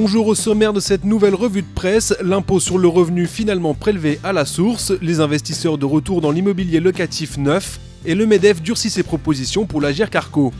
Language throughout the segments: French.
Bonjour au sommaire de cette nouvelle revue de presse, l'impôt sur le revenu finalement prélevé à la source, les investisseurs de retour dans l'immobilier locatif neuf, et le MEDEF durcit ses propositions pour l'Agir Carco.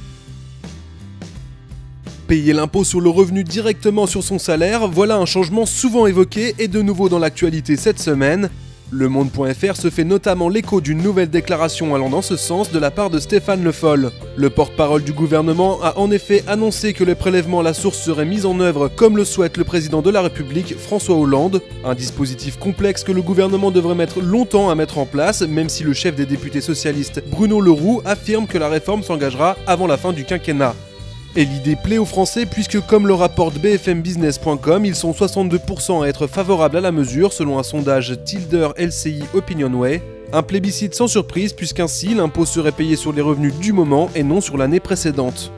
Payer l'impôt sur le revenu directement sur son salaire, voilà un changement souvent évoqué et de nouveau dans l'actualité cette semaine. Le Monde.fr se fait notamment l'écho d'une nouvelle déclaration allant dans ce sens de la part de Stéphane Le Foll. Le porte-parole du gouvernement a en effet annoncé que le prélèvement à la source serait mis en œuvre comme le souhaite le président de la République, François Hollande. Un dispositif complexe que le gouvernement devrait mettre longtemps à mettre en place, même si le chef des députés socialistes, Bruno Leroux, affirme que la réforme s'engagera avant la fin du quinquennat. Et l'idée plaît aux Français puisque comme le rapporte bfmbusiness.com, ils sont 62% à être favorables à la mesure selon un sondage Tilder LCI Opinionway. Un plébiscite sans surprise puisqu'ainsi l'impôt serait payé sur les revenus du moment et non sur l'année précédente.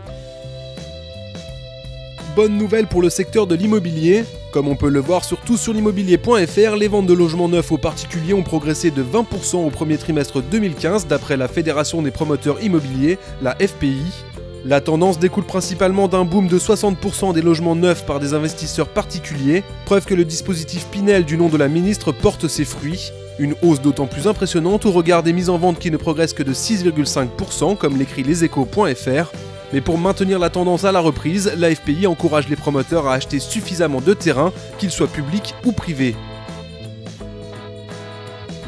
Bonne nouvelle pour le secteur de l'immobilier. Comme on peut le voir surtout sur l'immobilier.fr, les ventes de logements neufs aux particuliers ont progressé de 20% au premier trimestre 2015 d'après la Fédération des promoteurs immobiliers, la FPI. La tendance découle principalement d'un boom de 60% des logements neufs par des investisseurs particuliers, preuve que le dispositif Pinel du nom de la ministre porte ses fruits. Une hausse d'autant plus impressionnante au regard des mises en vente qui ne progressent que de 6,5% comme l'écrit leséchos.fr. Mais pour maintenir la tendance à la reprise, la FPI encourage les promoteurs à acheter suffisamment de terrain, qu'ils soient publics ou privés.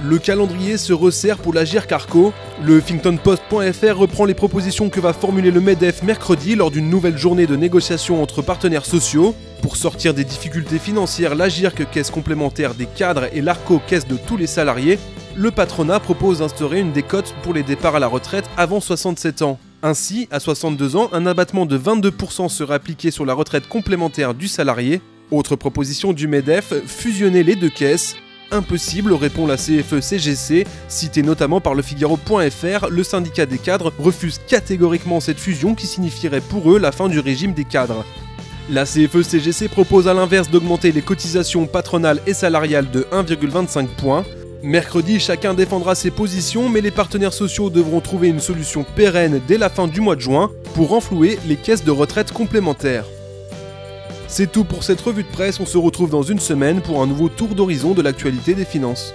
Le calendrier se resserre pour l'Agir Carco. Le Huffingtonpost.fr reprend les propositions que va formuler le MEDEF mercredi lors d'une nouvelle journée de négociation entre partenaires sociaux. Pour sortir des difficultés financières, l'Agirc, caisse complémentaire des cadres, et l'ARCO, caisse de tous les salariés, le patronat propose d'instaurer une décote pour les départs à la retraite avant 67 ans. Ainsi, à 62 ans, un abattement de 22% sera appliqué sur la retraite complémentaire du salarié. Autre proposition du MEDEF, fusionner les deux caisses. Impossible, répond la CFE-CGC, citée notamment par le Figaro.fr, le syndicat des cadres refuse catégoriquement cette fusion qui signifierait pour eux la fin du régime des cadres. La CFE-CGC propose à l'inverse d'augmenter les cotisations patronales et salariales de 1,25 points. Mercredi, chacun défendra ses positions, mais les partenaires sociaux devront trouver une solution pérenne dès la fin du mois de juin pour renflouer les caisses de retraite complémentaires. C'est tout pour cette revue de presse, on se retrouve dans une semaine pour un nouveau tour d'horizon de l'actualité des finances.